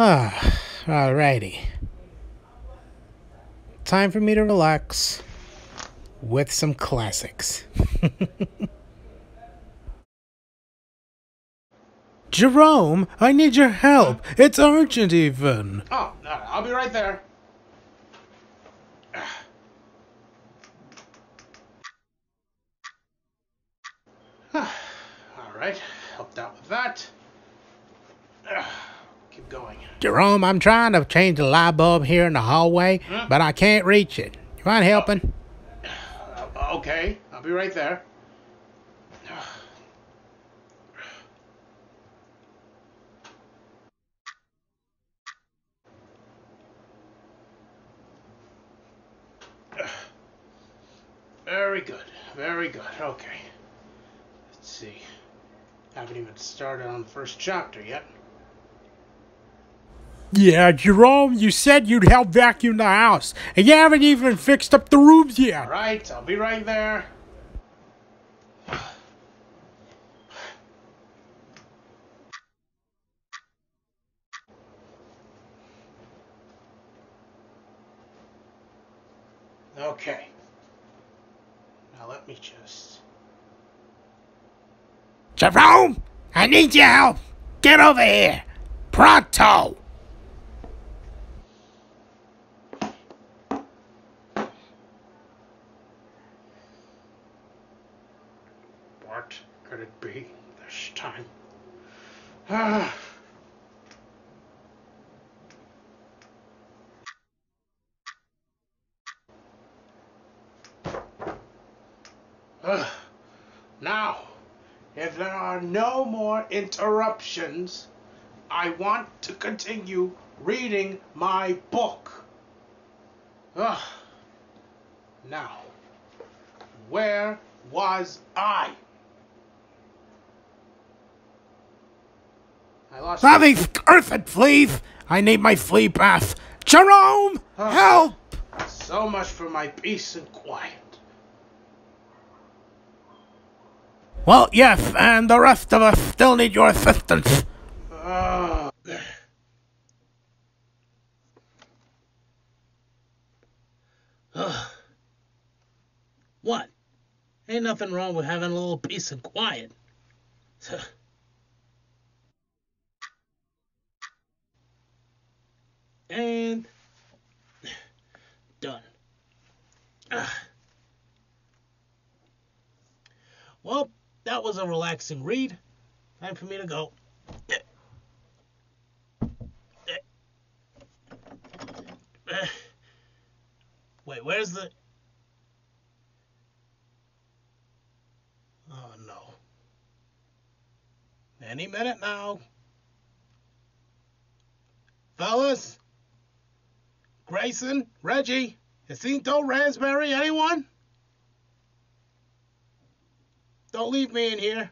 Ah, alrighty. Time for me to relax with some classics. Jerome, I need your help. It's urgent, even. Oh, I'll be right there. All right, helped out with that. Going. Jerome, I'm trying to change the light bulb here in the hallway, but I can't reach it. You mind helping? Uh, okay, I'll be right there. Very good, very good. Okay. Let's see. Haven't even started on the first chapter yet. Yeah, Jerome, you said you'd help vacuum the house, and you haven't even fixed up the rooms yet. right, I'll be right there. Okay. Now let me just. Jerome, I need your help. Get over here. Pronto. What could it be this time? Ah. Ugh. Now, if there are no more interruptions, I want to continue reading my book. Ugh. Now, where was I? I lost. Having earthen please. I need my flea bath. Jerome, help! So much for my peace and quiet. Well, yes, and the rest of us still need your assistance. Ah. Ugh. What? Ain't nothing wrong with having a little peace and quiet. And done. Ah. Well, that was a relaxing read. Time for me to go. Wait, where's the. Oh no. Any minute now. Fellas? Grayson? Reggie? Jacinto? Raspberry? Anyone? Don't leave me in here.